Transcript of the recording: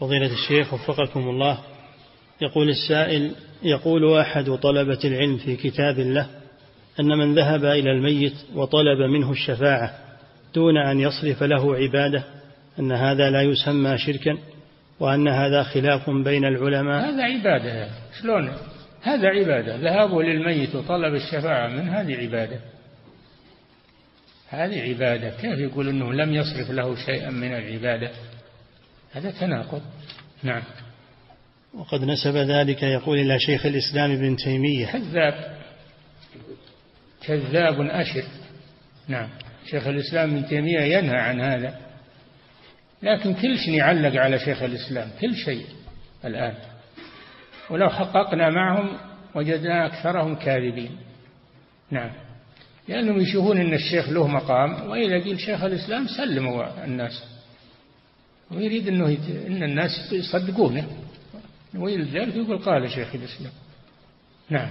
فضيلة الشيخ وفقكم الله يقول السائل يقول أحد طلبة العلم في كتاب الله أن من ذهب إلى الميت وطلب منه الشفاعة دون أن يصرف له عبادة أن هذا لا يسمى شركا وأن هذا خلاف بين العلماء؟ هذا عبادة شلون؟ هذا عبادة ذهابه للميت وطلب الشفاعة من هذه عبادة. هذه عبادة كيف يقول أنه لم يصرف له شيئا من العبادة؟ هذا تناقض. نعم. وقد نسب ذلك يقول إلى شيخ الإسلام ابن تيمية. كذاب. كذاب أشر. نعم. شيخ الإسلام ابن تيمية ينهى عن هذا. لكن كل شيء يعلق على شيخ الإسلام كل شيء الآن. ولو حققنا معهم وجدنا أكثرهم كاذبين. نعم. لأنهم يشوفون أن الشيخ له مقام وإذا قيل شيخ الإسلام سلموا الناس. ويريد أنه يت... أن الناس يصدقونه. ويلذلك يقول قال شيخ الإسلام. نعم.